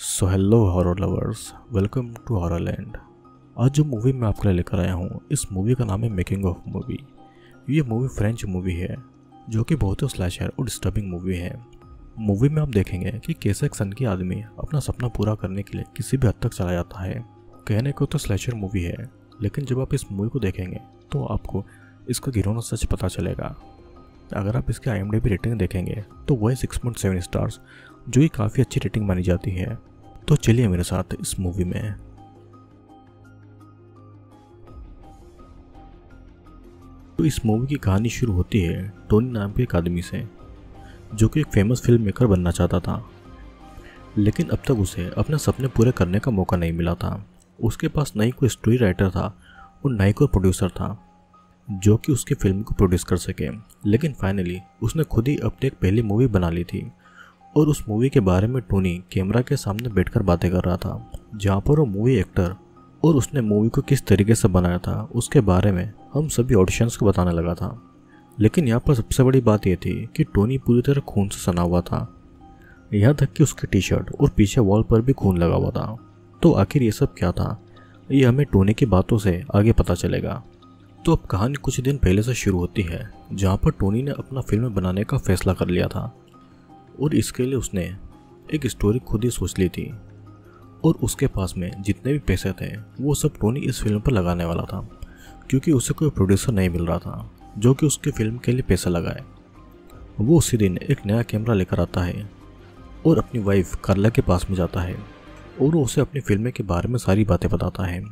So hello horror lovers welcome to horror land आज जो movie मैं आपके लिए लेकर आया हूँ, इस मूवी का नाम है मेकिंग ऑफ़ मूवी ये मूवी फ्रेंच मूवी है, जो कि बहुत ही स्लैशर और डिस्टर्बिंग मूवी है। मूवी में आप देखेंगे कि कैसे एक सन की आदमी अपना सपना पूरा करने के लिए किसी भी हद तक चला जाता है। कहने को तो स्लैशर मूवी है, लेकिन जब आप इस मूवी को देखेंगे तो आपको इसका घिरौना सच पता चलेगा। अगर आप इसके आई रेटिंग देखेंगे तो वह सिक्स पॉइंट सेवन स्टार्स जो कि काफ़ी अच्छी रेटिंग मानी जाती है। तो चलिए मेरे साथ इस मूवी में। तो इस मूवी की कहानी शुरू होती है टोनी नाम के एक आदमी से, जो कि एक फ़ेमस फ़िल्म मेकर बनना चाहता था। लेकिन अब तक उसे अपने सपने पूरे करने का मौका नहीं मिला था। उसके पास नहीं कोई स्टोरी राइटर था और नहीं कोई प्रोड्यूसर था, जो कि उसकी फ़िल्म को प्रोड्यूस कर सके। लेकिन फाइनली उसने खुद ही अपनी एक पहली मूवी बना ली थी और उस मूवी के बारे में टोनी कैमरा के सामने बैठकर बातें कर रहा था, जहाँ पर वो मूवी एक्टर और उसने मूवी को किस तरीके से बनाया था, उसके बारे में हम सभी ऑडिशंस को बताने लगा था। लेकिन यहाँ पर सबसे बड़ी बात यह थी कि टोनी पूरी तरह खून से सना हुआ था। यहाँ तक कि उसकी टी शर्ट और पीछे वॉल पर भी खून लगा हुआ था। तो आखिर ये सब क्या था? ये हमें टोनी की बातों से आगे पता चलेगा। तो अब कहानी कुछ दिन पहले से शुरू होती है, जहाँ पर टोनी ने अपना फ़िल्म बनाने का फैसला कर लिया था। और इसके लिए उसने एक स्टोरी खुद ही सोच ली थी। और उसके पास में जितने भी पैसे थे, वो सब टोनी इस फ़िल्म पर लगाने वाला था, क्योंकि उसे कोई प्रोड्यूसर नहीं मिल रहा था, जो कि उसकी फ़िल्म के लिए पैसा लगाए। वो उसी दिन एक नया कैमरा लेकर आता है और अपनी वाइफ कार्ला के पास में जाता है और वो उसे अपनी फ़िल्म के बारे में सारी बातें बताता है।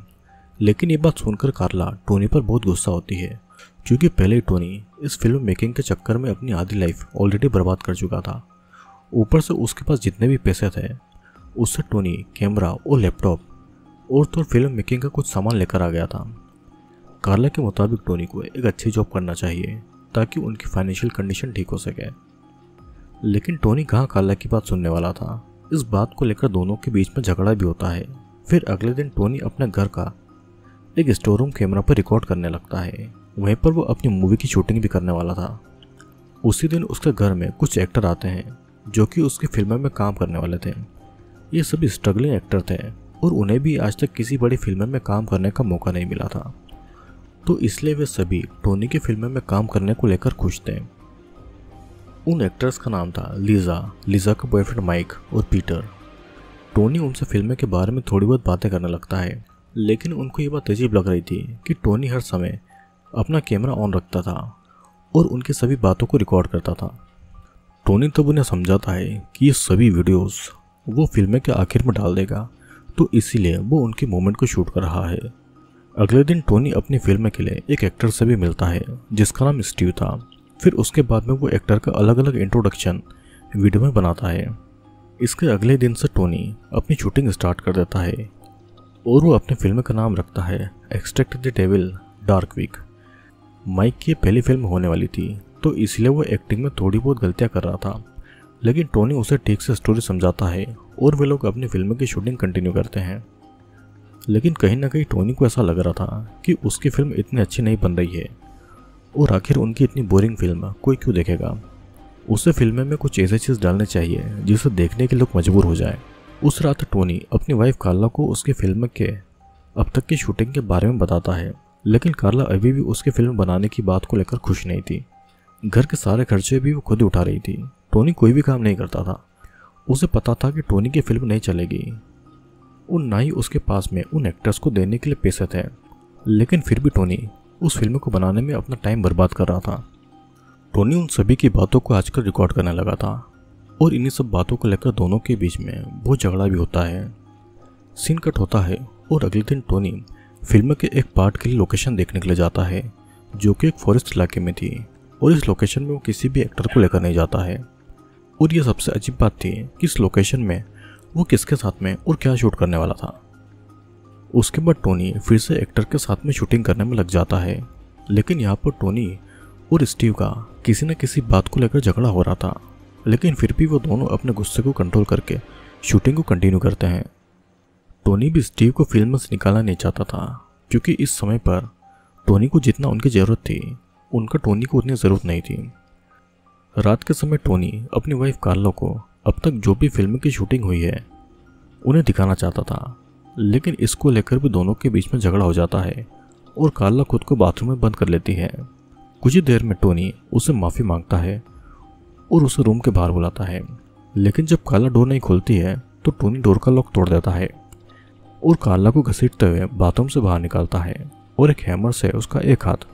लेकिन ये बात सुनकर कार्ला टोनी पर बहुत गुस्सा होती है, क्योंकि पहले ही टोनी इस फ़िल्म मेकिंग के चक्कर में अपनी आधी लाइफ ऑलरेडी बर्बाद कर चुका था। ऊपर से उसके पास जितने भी पैसे थे उससे टोनी कैमरा और लैपटॉप और तो फ़िल्म मेकिंग का कुछ सामान लेकर आ गया था। कार्ला के मुताबिक टोनी को एक अच्छी जॉब करना चाहिए, ताकि उनकी फाइनेंशियल कंडीशन ठीक हो सके। लेकिन टोनी कहाँ कार्ला की बात सुनने वाला था? इस बात को लेकर दोनों के बीच में झगड़ा भी होता है। फिर अगले दिन टोनी अपने घर का एक स्टोर रूम कैमरा पर रिकॉर्ड करने लगता है। वहीं पर वो अपनी मूवी की शूटिंग भी करने वाला था। उसी दिन उसके घर में कुछ एक्टर आते हैं। जो कि उसकी फ़िल्म में काम करने वाले थे। ये सभी स्ट्रगलिंग एक्टर थे और उन्हें भी आज तक किसी बड़ी फ़िल्म में काम करने का मौका नहीं मिला था। तो इसलिए वे सभी टोनी की फ़िल्म में काम करने को लेकर खुश थे। उन एक्टर्स का नाम था लीजा लीजा का बॉयफ्रेंड माइक और पीटर टोनी उनसे फ़िल्म के बारे में थोड़ी बहुत बातें करने लगता है, लेकिन उनको ये बात अजीब लग रही थी कि टोनी हर समय अपना कैमरा ऑन रखता था और उनकी सभी बातों को रिकॉर्ड करता था। टोनी तब उन्हें समझाता है कि ये सभी वीडियोस वो फ़िल्म के आखिर में डाल देगा तो इसीलिए वो उनके मोमेंट को शूट कर रहा है। अगले दिन टोनी अपनी फ़िल्म के लिए एक एक्टर से भी मिलता है, जिसका नाम स्टीव था। फिर उसके बाद में वो एक्टर का अलग अलग इंट्रोडक्शन वीडियो में बनाता है। इसके अगले दिन से टोनी अपनी शूटिंग स्टार्ट कर देता है, और वो अपनी फ़िल्म का नाम रखता है extract the devil dark week Mike की पहली फ़िल्म होने वाली थी तो इसलिए वो एक्टिंग में थोड़ी बहुत गलतियाँ कर रहा था। लेकिन टोनी उसे ठीक से स्टोरी समझाता है और वे लोग अपनी फ़िल्म की शूटिंग कंटिन्यू करते हैं। लेकिन कहीं ना कहीं टोनी को ऐसा लग रहा था कि उसकी फ़िल्म इतनी अच्छी नहीं बन रही है। और आखिर उनकी इतनी बोरिंग फ़िल्म कोई क्यों देखेगा? उसे फ़िल्म में कुछ ऐसी चीज़ डालनी चाहिए जिसे देखने के लोग मजबूर हो जाए। उस रात टोनी अपनी वाइफ कार्ला को उसकी फ़िल्म के, अब तक की शूटिंग के बारे में बताता है। लेकिन कार्ला अभी भी उसकी फ़िल्म बनाने की बात को लेकर खुश नहीं थी। घर के सारे खर्चे भी वो खुद उठा रही थी। टोनी कोई भी काम नहीं करता था। उसे पता था कि टोनी की फ़िल्म नहीं चलेगी। और ना ही उसके पास में उन एक्टर्स को देने के लिए पैसे थे। लेकिन फिर भी टोनी उस फ़िल्म को बनाने में अपना टाइम बर्बाद कर रहा था। टोनी उन सभी की बातों को आजकल रिकॉर्ड करने लगा था। और इन्हीं सब बातों को लेकर दोनों के बीच में बहुत झगड़ा भी होता है। सीन कट होता है और अगले दिन टोनी फ़िल्म के एक पार्ट के लिए लोकेशन देखने के लिए जाता है, जो कि एक फॉरेस्ट इलाके में थी। और इस लोकेशन में वो किसी भी एक्टर को लेकर नहीं जाता है। और ये सबसे अजीब बात थी कि इस लोकेशन में वो किसके साथ में और क्या शूट करने वाला था। उसके बाद टोनी फिर से एक्टर के साथ में शूटिंग करने में लग जाता है। लेकिन यहाँ पर टोनी और स्टीव का किसी न किसी बात को लेकर झगड़ा हो रहा था। लेकिन फिर भी वो दोनों अपने गुस्से को कंट्रोल करके शूटिंग को कंटिन्यू करते हैं। टोनी भी स्टीव को फ़िल्म से निकालना नहीं चाहता था, क्योंकि इस समय पर टोनी को जितना उनकी ज़रूरत थी उनका टोनी को उतनी ज़रूरत नहीं थी। रात के समय टोनी अपनी वाइफ कार्लो को अब तक जो भी फ़िल्म की शूटिंग हुई है, उन्हें दिखाना चाहता था। लेकिन इसको लेकर भी दोनों के बीच में झगड़ा हो जाता है और कार्ला खुद को बाथरूम में बंद कर लेती है। कुछ ही देर में टोनी उसे माफ़ी माँगता है और उसे रूम के बाहर बुलाता है। लेकिन जब काला डोर नहीं खुलती है तो टोनी डोर का लॉक तोड़ देता है और कार्ला को घसीटते हुए बाथरूम से बाहर निकालता है और एक हैमर से उसका एक हाथ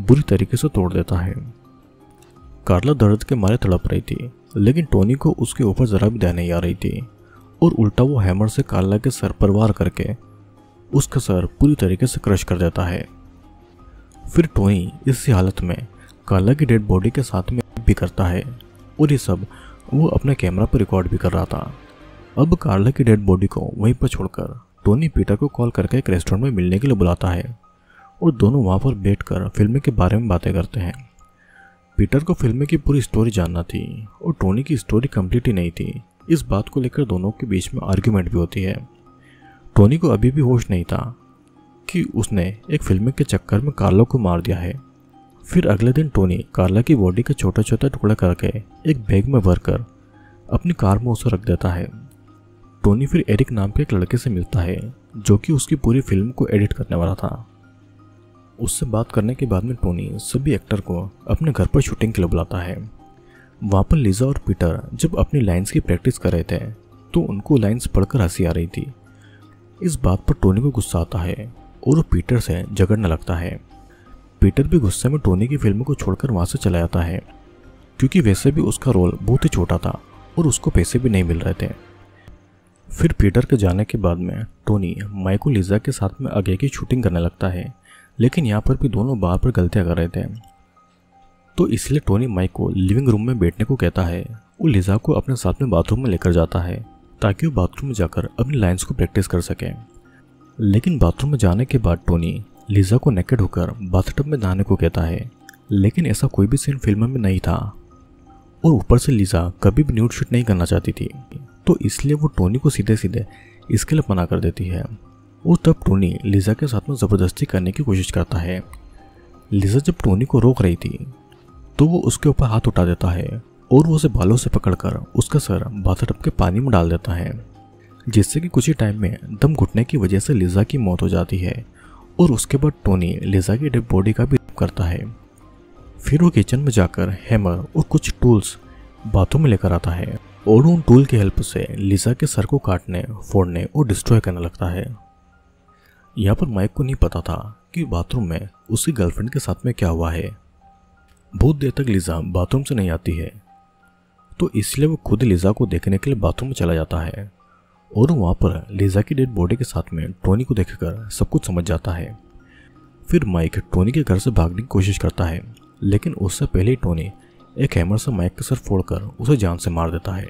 बुरी तरीके से तोड़ देता है। कार्ला दर्द के मारे तड़प रही थी, लेकिन टोनी को उसके ऊपर जरा भी दया नहीं आ रही थी, और उल्टा वो हैमर से कार्ला के सर पर वार करके उसका सर पूरी तरीके से क्रश कर देता है। फिर टोनी इसी हालत में कार्ला की डेड बॉडी के साथ में भी करता है, और ये सब वो अपने कैमरा पर रिकॉर्ड भी कर रहा था। अब कार्ला की डेड बॉडी को वहीं पर छोड़कर टोनी पीटर को कॉल करके एक रेस्टोरेंट में मिलने के लिए बुलाता है। और दोनों वहाँ पर बैठकर फ़िल्म के बारे में बातें करते हैं। पीटर को फ़िल्म की पूरी स्टोरी जानना थी और टोनी की स्टोरी कंप्लीट ही नहीं थी। इस बात को लेकर दोनों के बीच में आर्ग्यूमेंट भी होती है। टोनी को अभी भी होश नहीं था कि उसने एक फ़िल्म के चक्कर में कार्लो को मार दिया है। फिर अगले दिन टोनी कार्ला की बॉडी का छोटा छोटा टुकड़ा करके एक बैग में भरकर अपनी कार में उसे रख देता है। टोनी फिर एरिक नाम के एक लड़के से मिलता है, जो कि उसकी पूरी फ़िल्म को एडिट करने वाला था। उससे बात करने के बाद में टोनी सभी एक्टर को अपने घर पर शूटिंग के लिए बुलाता है। वहाँ पर लिजा और पीटर जब अपनी लाइंस की प्रैक्टिस कर रहे थे तो उनको लाइंस पढ़कर हँसी आ रही थी। इस बात पर टोनी को गुस्सा आता है और वो पीटर से झगड़ने लगता है। पीटर भी गुस्से में टोनी की फ़िल्म को छोड़कर वहाँ से चला जाता है, क्योंकि वैसे भी उसका रोल बहुत ही छोटा था और उसको पैसे भी नहीं मिल रहे थे। फिर पीटर के जाने के बाद में टोनी माइको लिजा के साथ में आगे की शूटिंग करने लगता है। लेकिन यहाँ पर भी दोनों बार पर गलतियाँ कर रहे थे। तो इसलिए टोनी माइक को लिविंग रूम में बैठने को कहता है वो लिजा को अपने साथ में बाथरूम में लेकर जाता है ताकि वो बाथरूम में जाकर अपनी लाइन्स को प्रैक्टिस कर सके। लेकिन बाथरूम में जाने के बाद टोनी लिजा को नेकेड होकर बाथटब में नहाने को कहता है, लेकिन ऐसा कोई भी सीन फ़िल्म में नहीं था। और ऊपर से लिजा कभी भी न्यूड शूट नहीं करना चाहती थी। तो इसलिए वो टोनी को सीधे सीधे इसके लिए मना कर देती है। और तब टोनी लिजा के साथ में ज़बरदस्ती करने की कोशिश करता है। लिजा जब टोनी को रोक रही थी तो वो उसके ऊपर हाथ उठा देता है और वो उसे बालों से पकड़कर उसका सर बाथटब के पानी में डाल देता है, जिससे कि कुछ ही टाइम में दम घुटने की वजह से लिजा की मौत हो जाती है और उसके बाद टोनी लिजा की डेड बॉडी का भी करता है। फिर वो किचन में जाकर हैमर और कुछ टूल्स बाथरूम में लेकर आता है और उन टूल की हेल्प से लिजा के सर को काटने, फोड़ने और डिस्ट्रॉय करने लगता है। यहाँ पर माइक को नहीं पता था कि बाथरूम में उसकी गर्लफ्रेंड के साथ में क्या हुआ है। बहुत देर तक लिजा बाथरूम से नहीं आती है। तो इसलिए वो खुद लिजा को देखने के लिए बाथरूम में चला जाता है और वहाँ पर लिजा की डेड बॉडी के साथ में टोनी को देखकर सब कुछ समझ जाता है। फिर माइक टोनी के घर से भागने की कोशिश करता है, लेकिन उससे पहले टोनी एक हैमर से माइक के सर फोड़कर उसे जान से मार देता है।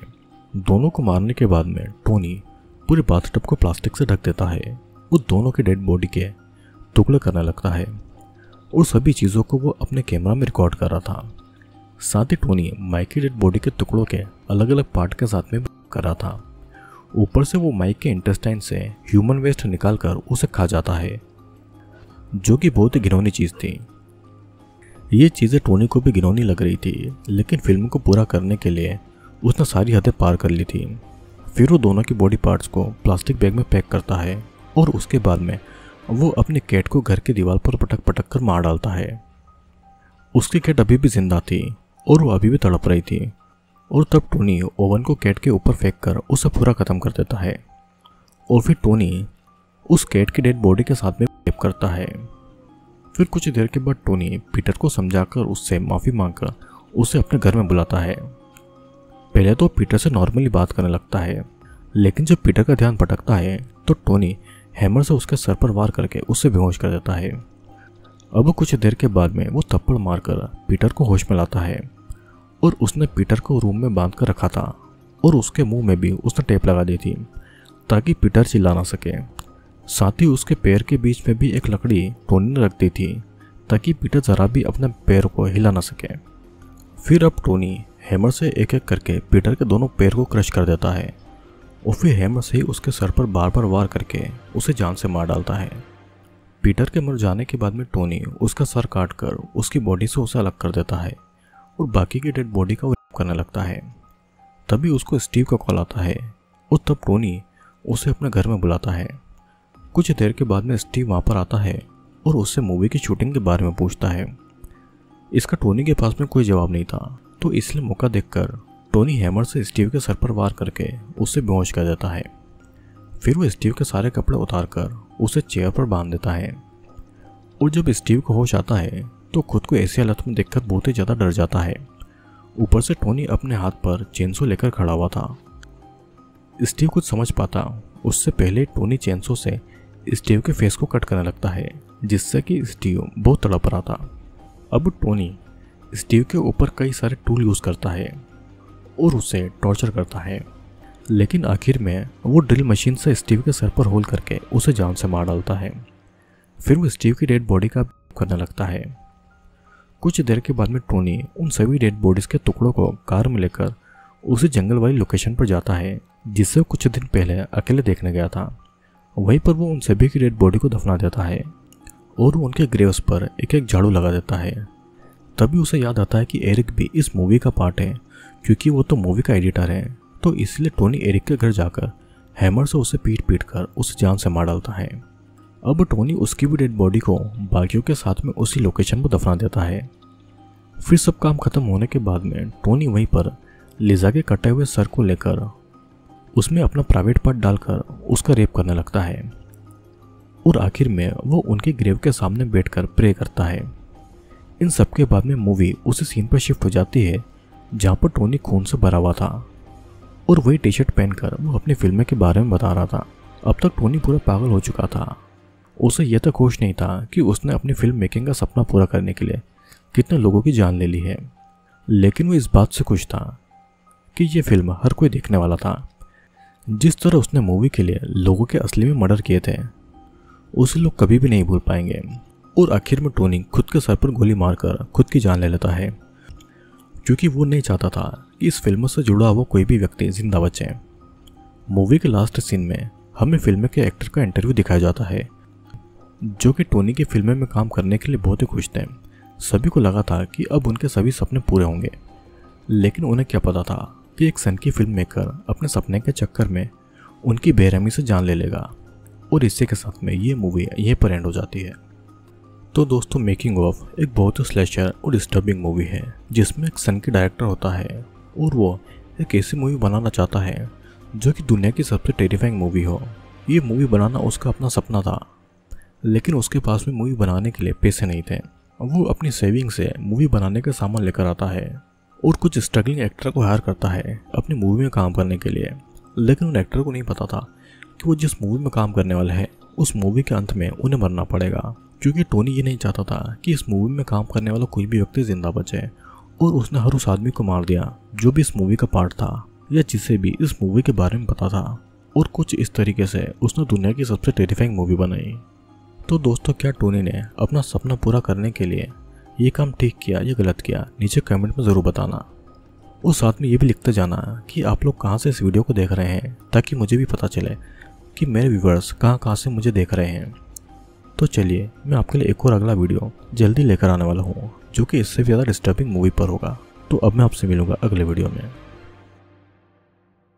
दोनों को मारने के बाद में टोनी पूरे बाथटब को प्लास्टिक से ढक देता है। वो दोनों के डेड बॉडी के टुकड़े करने लगता है और सभी चीज़ों को वो अपने कैमरा में रिकॉर्ड कर रहा था। साथ ही टोनी माइक की डेड बॉडी के टुकड़ों के अलग अलग पार्ट के साथ में कर रहा था। ऊपर से वो माइक के इंटेस्टाइन से ह्यूमन वेस्ट निकालकर उसे खा जाता है, जो कि बहुत ही घिनौनी चीज़ थी। ये चीज़ें टोनी को भी घिनौनी लग रही थी, लेकिन फ़िल्म को पूरा करने के लिए उसने सारी हदें पार कर ली थी। फिर वो दोनों की बॉडी पार्ट्स को प्लास्टिक बैग में पैक करता है। और उसके बाद में वो अपने कैट को घर की दीवार पर पटक पटक कर मार डालता है। उसकी कैट अभी भी ज़िंदा थी और वो अभी भी तड़प रही थी और तब टोनी ओवन को कैट के ऊपर फेंक कर उसे पूरा ख़त्म कर देता है और फिर टोनी उस कैट की डेड बॉडी के साथ में रेप करता है। फिर कुछ देर के बाद टोनी पीटर को समझाकर उससे माफ़ी मांगकर उसे अपने घर में बुलाता है। पहले तो पीटर से नॉर्मली बात करने लगता है, लेकिन जब पीटर का ध्यान भटकता है तो टोनी हैमर से उसके सर पर वार करके उसे बेहोश कर देता है। अब कुछ देर के बाद में वो थप्पड़ मारकर पीटर को होश में लाता है और उसने पीटर को रूम में बाँध कर रखा था और उसके मुँह में भी उसने टेप लगा दी थी ताकि पीटर चिल्ला ना सके। साथ ही उसके पैर के बीच में भी एक लकड़ी टोनी ने रख दी थी ताकि पीटर ज़रा भी अपने पैर को हिला ना सके। फिर अब टोनी, हैमर से एक एक करके पीटर के दोनों पैर को क्रश कर देता है। और फिर हैमर से उसके सर पर बार बार वार करके उसे जान से मार डालता है। पीटर के मर जाने के बाद में टोनी उसका सर काट कर उसकी बॉडी से उसे अलग कर देता है और बाकी की डेड बॉडी का वो करने लगता है। तभी उसको स्टीव का कॉल आता है और तब टोनी उसे अपने घर में बुलाता है। कुछ देर के बाद में स्टीव वहाँ पर आता है और उससे मूवी की शूटिंग के बारे में पूछता है। इसका टोनी के पास में कोई जवाब नहीं था तो इसलिए मौका देखकर टोनी हैमर से स्टीव के सर पर वार करके उसे बेहोश कर देता है। फिर वो स्टीव के सारे कपड़े उतार कर उसे चेयर पर बाँध देता है। और जब स्टीव को होश आता है तो खुद को ऐसी हालत में देखकर बहुत ही ज़्यादा डर जाता है। ऊपर से टोनी अपने हाथ पर चेंसो लेकर खड़ा हुआ था। स्टीव कुछ समझ पाता, उससे पहले टोनी चेंसो से स्टीव के फेस को कट करने लगता है, जिससे कि स्टीव बहुत तड़प रहा था। अब टोनी स्टीव के ऊपर कई सारे टूल यूज़ करता है। और उसे टॉर्चर करता है। लेकिन आखिर में वो ड्रिल मशीन से स्टीव के सर पर होल करके उसे जान से मार डालता है। फिर वो स्टीव की डेड बॉडी का करने लगता है। कुछ देर के बाद में टोनी उन सभी डेड बॉडीज के टुकड़ों को कार में लेकर उसी जंगल वाली लोकेशन पर जाता है जिसे कुछ दिन पहले अकेले देखने गया था। वहीं पर वो उन सभी की डेड बॉडी को दफना देता है और वो उनके ग्रेव्स पर एक एक झाड़ू लगा देता है। तभी उसे याद आता है कि एरिक भी इस मूवी का पार्ट है। क्योंकि वो तो मूवी का एडिटर है तो इसलिए टोनी एरिक के घर जाकर हैमर से उसे पीट पीट कर उसे जान से मार डालता है। अब टोनी उसकी भी डेड बॉडी को बाकियों के साथ में उसी लोकेशन पर दफना देता है। फिर सब काम खत्म होने के बाद में टोनी वहीं पर लिजा के कटे हुए सर को लेकर उसमें अपना प्राइवेट पार्ट डालकर उसका रेप करने लगता है। और आखिर में वो उनके ग्रेव के सामने बैठकर प्रे करता है। इन सब के बाद में मूवी उसी सीन पर शिफ्ट हो जाती है जहाँ पर टोनी खून से भरा हुआ था और वही टी शर्ट पहनकर वो अपनी फ़िल्म के बारे में बता रहा था। अब तक टोनी पूरा पागल हो चुका था। उसे यह तक होश नहीं था कि उसने अपनी फ़िल्म मेकिंग का सपना पूरा करने के लिए कितने लोगों की जान ले ली है। लेकिन वो इस बात से खुश था कि यह फ़िल्म हर कोई देखने वाला था। जिस तरह उसने मूवी के लिए लोगों के असली में मर्डर किए थे, उसे लोग कभी भी नहीं भूल पाएँगे। और आखिर में टोनी खुद के सर पर गोली मारकर खुद की जान ले लेता है। क्योंकि वो नहीं चाहता था कि इस फ़िल्म से जुड़ा हुआ कोई भी व्यक्ति ज़िंदा बचे। मूवी के लास्ट सीन में हमें फ़िल्म के एक्टर का इंटरव्यू दिखाया जाता है, जो कि टोनी की फ़िल्म में काम करने के लिए बहुत ही खुश थे। सभी को लगा था कि अब उनके सभी सपने पूरे होंगे। लेकिन उन्हें क्या पता था कि एक सन की फ़िल्म मेकर अपने सपने के चक्कर में उनकी बेरहमी से जान ले लेगा, और इसी के साथ में ये मूवी यहीं पर एंड हो जाती है। तो दोस्तों मेकिंग ऑफ़ एक बहुत ही स्लेशर और डिस्टर्बिंग मूवी है, जिसमें एक सन की डायरेक्टर होता है और वो एक ऐसी मूवी बनाना चाहता है, जो कि दुनिया की सबसे टेरिफाइंग मूवी हो। ये मूवी बनाना उसका अपना सपना था, लेकिन उसके पास में मूवी बनाने के लिए पैसे नहीं थे। वो अपनी सेविंग से मूवी बनाने का सामान लेकर आता है और कुछ स्ट्रगलिंग एक्टर को हायर करता है अपनी मूवी में काम करने के लिए। लेकिन उन एक्टर को नहीं पता था कि वो जिस मूवी में काम करने वाले हैं, उस मूवी के अंत में उन्हें मरना पड़ेगा। क्योंकि टोनी ये नहीं चाहता था कि इस मूवी में काम करने वाला कोई भी व्यक्ति ज़िंदा बचे। और उसने हर उस आदमी को मार दिया, जो भी इस मूवी का पार्ट था, या जिसे भी इस मूवी के बारे में पता था। और कुछ इस तरीके से उसने दुनिया की सबसे टेरिफाइंग मूवी बनाई। तो दोस्तों, क्या टोनी ने अपना सपना पूरा करने के लिए ये काम ठीक किया या गलत किया, नीचे कमेंट में ज़रूर बताना। और साथ में ये भी लिखते जाना कि आप लोग कहाँ से इस वीडियो को देख रहे हैं, ताकि मुझे भी पता चले कि मेरे व्यूवर्स कहाँ कहाँ से मुझे देख रहे हैं। तो चलिए, मैं आपके लिए एक और अगला वीडियो जल्दी लेकर आने वाला हूँ, जो कि इससे भी ज़्यादा डिस्टर्बिंग मूवी पर होगा। तो अब मैं आपसे मिलूँगा अगले वीडियो में।